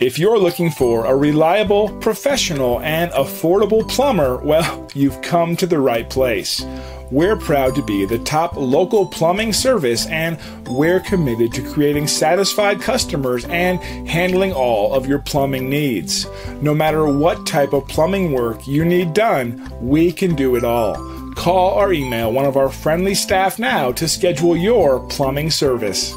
If you're looking for a reliable, professional, and affordable plumber, well, you've come to the right place. We're proud to be the top local plumbing service and we're committed to creating satisfied customers and handling all of your plumbing needs. No matter what type of plumbing work you need done, we can do it all. Call or email one of our friendly staff now to schedule your plumbing service.